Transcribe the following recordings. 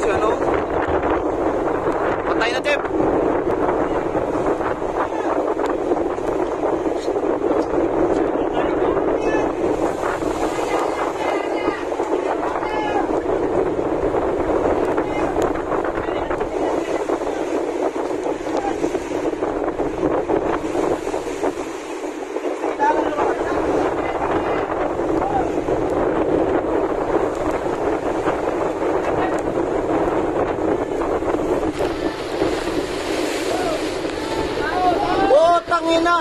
funcionó Putang ina.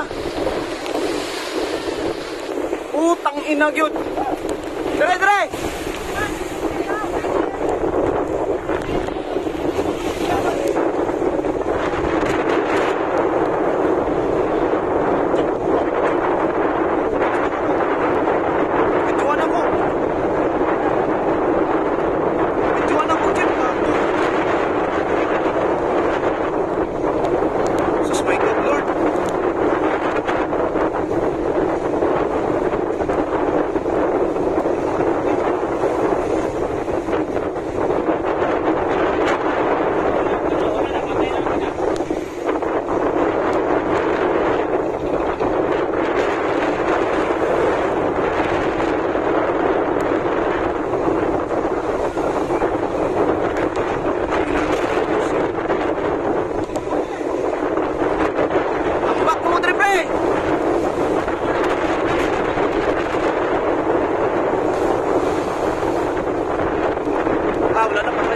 Putang ina gyud. Dre, dre. Wala naman.